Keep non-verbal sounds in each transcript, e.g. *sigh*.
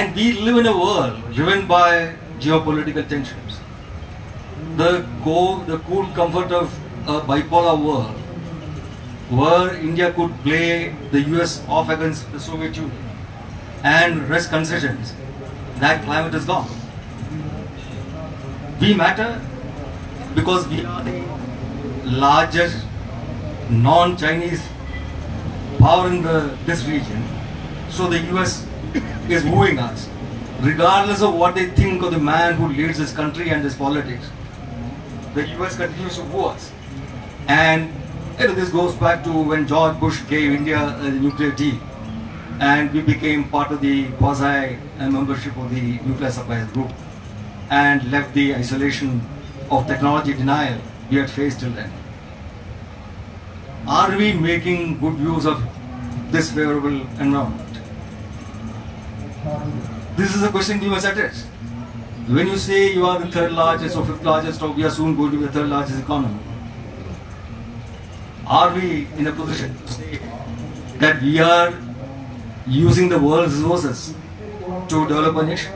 And we live in a world driven by geopolitical tensions. The, co- the cool comfort of a bipolar world where India could play the US off against the Soviet Union and wrest concessions, that climate is gone. We matter because we are the largest non-Chinese power in the, this region. So the US *laughs* is wooing us, regardless of what they think of the man who leads this country and this politics. The US continues to woo us. And you know, this goes back to when George Bush gave India nuclear deal and we became part of the quasi membership of the nuclear suppliers group and left the isolation of technology denial we had faced till then. Are we making good use of this favorable environment? This is a question we must address. When you say you are the third largest or fifth largest or we are soon going to be the third largest economy, are we in a position to say that we are using the world's resources to develop a nation?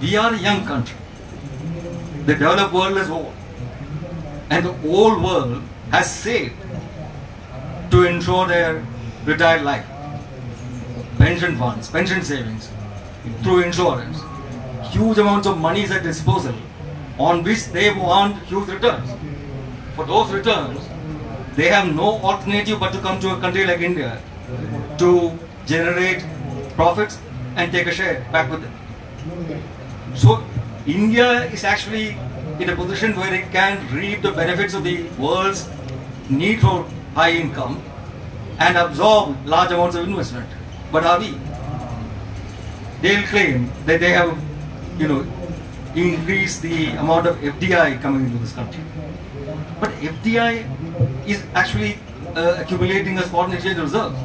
We are a young country. The developed world is old. And the old world has saved to ensure their retired life. Pension funds, pension savings, through insurance. Huge amounts of money is at disposal on which they want huge returns. For those returns, they have no alternative but to come to a country like India to generate profits and take a share back with them. So India is actually in a position where it can reap the benefits of the world's need for high income and absorb large amounts of investment. But are we? They'll claim that they have, you know, increased the amount of FDI coming into this country. But FDI is actually uh, accumulating as foreign exchange reserves.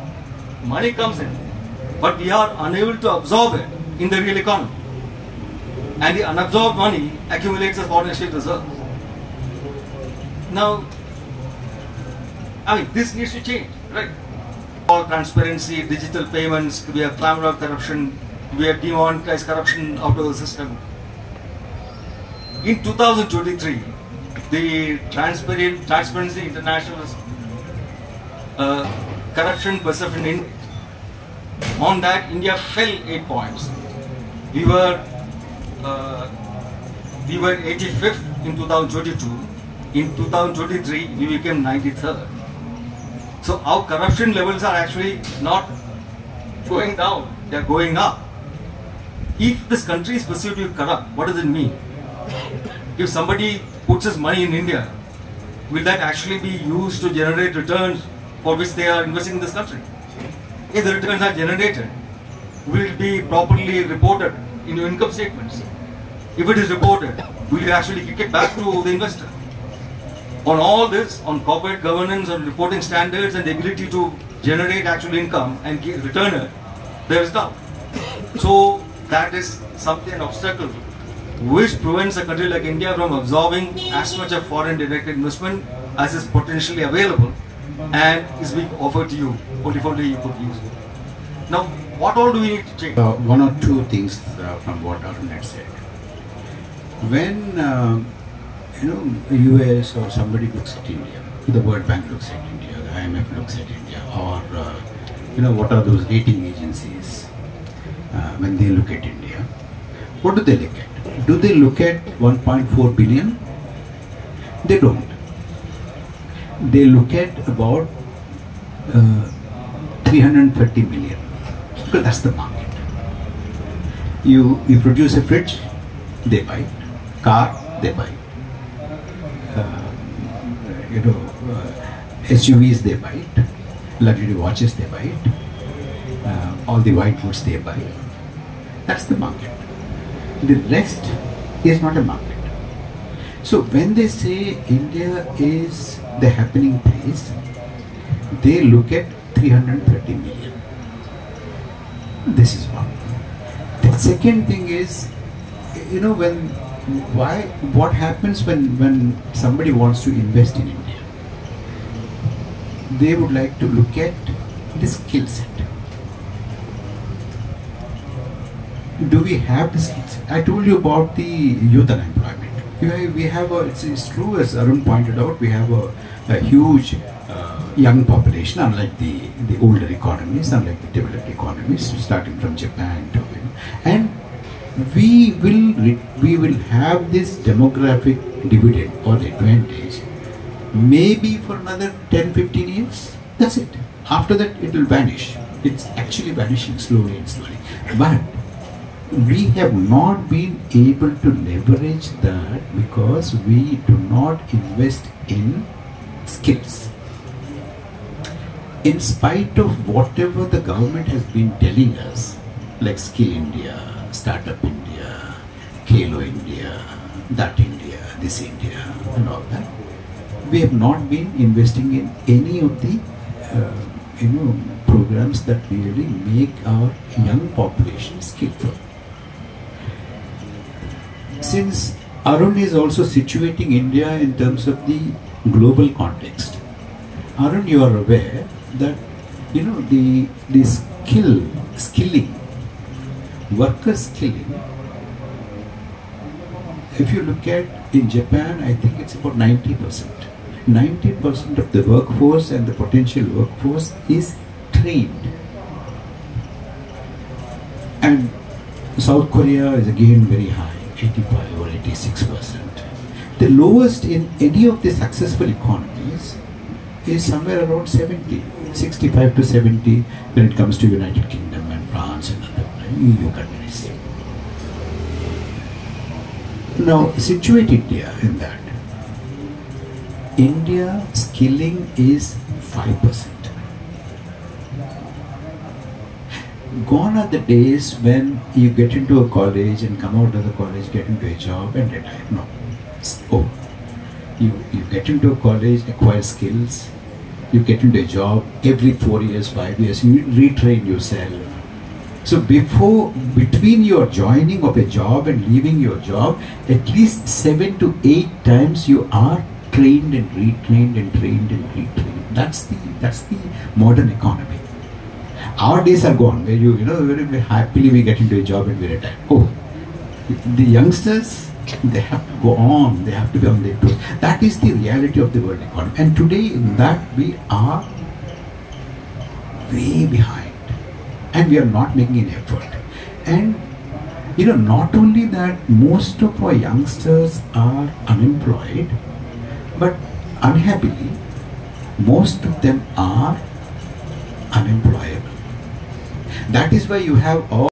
Money comes in, but we are unable to absorb it in the real economy. And the unabsorbed money accumulates as foreign exchange reserves. Now, I mean, this needs to change, right? All transparency, digital payments, we have clamored out corruption, we have demonetized corruption out of the system. In 2023, the Transparency International uh, corruption perception index, on that India fell 8 points. We were uh, we were 85th in 2022. In 2023, we became 93rd. So our corruption levels are actually not going down; they are going up. If this country is perceived to be corrupt, what does it mean? If somebody puts his money in India, will that actually be used to generate returns for which they are investing in this country? If the returns are generated, will it be properly reported in your income statements? If it is reported, will you actually kick it back to the investor? On all this, on corporate governance, on reporting standards and the ability to generate actual income and return it, there is doubt. So that is something, an obstacle which prevents a country like India from absorbing as much of foreign direct investment as is potentially available and is being offered to you only you could use. it. Now, what all do we need to change? Uh, one or two things uh, from what Arun had said. When uh, you know US or somebody looks at India, the World Bank looks at India, the IMF looks at India, or uh, you know what are those rating agencies uh, when they look at India? What do they look at? Do they look at 1.4 billion? They don't. They look at about uh, 330 million because that's the market. You you produce a fridge, they buy it. Car, they buy it. You know, uh, SUVs, they buy it. Luxury watches, they buy it. Uh, all the white goods, they buy. That's the market. The rest is not a market. So when they say India is the happening place, they look at 330 million. This is one. The second thing is, you know, when why what happens when when somebody wants to invest in India? They would like to look at the skill set. do we have the skills? I told you about the youth unemployment. We have a, it's, it's true as Arun pointed out, we have a, a huge uh, young population, unlike the, the older economies, unlike the developed economies, starting from Japan to and we will we will have this demographic dividend or advantage maybe for another 10 15 years that's it. After that it will vanish. It's actually vanishing slowly and slowly. But we have not been able to leverage that because we do not invest in skills. In spite of whatever the government has been telling us like skill india startup india Khelo India that india this india and all that we have not been investing in any of the uh, you know programs that really make our young population skillful since Arun is also situating India in terms of the global context. Arun, you are aware that you know the the skill skilling, worker skilling. If you look at in Japan, I think it's about ninety percent. Ninety percent of the workforce and the potential workforce is trained, and South Korea is again very high. 85 or 86 percent. The lowest in any of the successful economies is somewhere around 70, 65 to 70 when it comes to United Kingdom and France and other EU countries. Now situate India in that. India skilling is 5 percent. gone are the days when you get into a college and come out of the college, get into a job and retire. No. Over. You, you get into a college, acquire skills, you get into a job every four years, five years, you retrain yourself. So before, between your joining of a job and leaving your job, at least seven to eight times you are trained and retrained and trained and retrained. That's the that's the modern economy. Our days are gone where you you know very, very happily we get into a job and we retire oh the youngsters they have to go on they have to be on their toes. That is the reality of the world economy. And today in that we are way behind. And we are not making an effort. And you know not only that most of our youngsters are unemployed but unhappily most of them are unemployable. That is why you have all